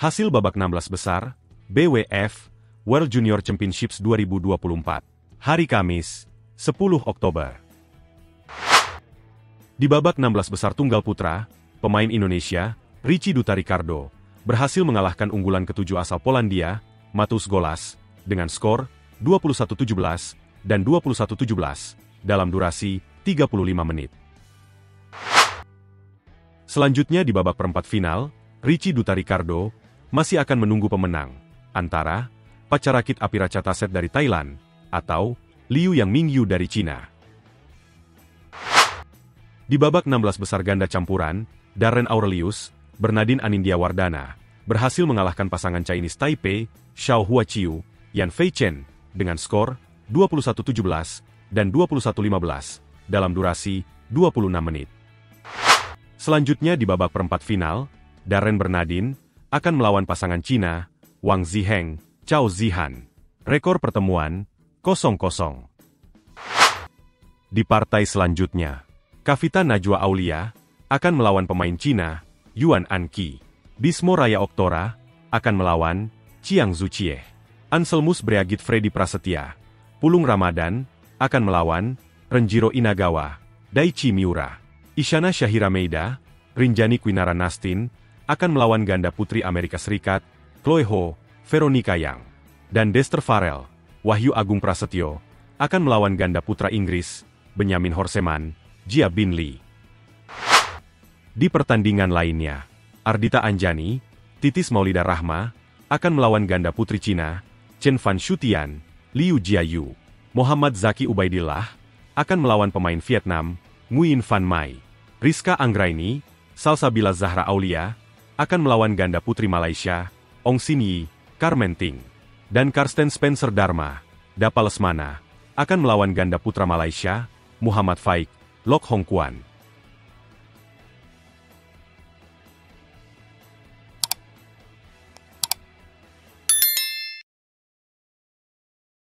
Hasil babak 16 besar, BWF, World Junior Championships 2024. Hari Kamis, 10 Oktober. Di babak 16 besar tunggal putra, pemain Indonesia, Ricci Duta Ricardo, berhasil mengalahkan unggulan ketujuh asal Polandia, Matus Golas, dengan skor 21-17 dan 21-17 dalam durasi 35 menit. Selanjutnya di babak perempat final, Ricci Duta Ricardo masih akan menunggu pemenang antara Pacarakit Apiraca Taset dari Thailand atau Liu Yang Mingyu dari Cina. Di babak 16 besar ganda campuran, Darren Aurelius, Bernardin Anindya Wardana, berhasil mengalahkan pasangan Chinese Taipei, Xiao Huaqiu, Yan Fei Chen, dengan skor 21-17 dan 21-15 dalam durasi 26 menit. Selanjutnya di babak perempat final, Darren Bernardin akan melawan pasangan Cina, Wang Ziheng, Chao Zihan. Rekor pertemuan, 0-0. Di partai selanjutnya, Kavita Najwa Aulia akan melawan pemain Cina, Yuan Anqi. Bismo Raya Oktora akan melawan Chiang Zuchie. Anselmus Breagit Freddy Prasetya, Pulung Ramadan, akan melawan Renjiro Inagawa, Daichi Miura. Isyana Syahira Meida, Rinjani Quinara Nastin, akan melawan ganda putri Amerika Serikat, Chloe Ho, Veronica Yang, dan Dester Farrell, Wahyu Agung Prasetyo, akan melawan ganda putra Inggris, Benjamin Horseman, Jia Bin Lee. Di pertandingan lainnya, Ardita Anjani, Titis Maulida Rahma, akan melawan ganda putri Cina, Chen Fan Shutian, Liu Jiayu. Muhammad Zaki Ubaidillah, akan melawan pemain Vietnam, Nguyen Van Mai. Rizka Anggraini, Salsabila Zahra Aulia, akan melawan ganda putri Malaysia, Ong Sin Yi, Carmen Ting, dan Karsten Spencer Dharma, Dapa Lesmana, akan melawan ganda putra Malaysia, Muhammad Faik, Lok Hong Kwan.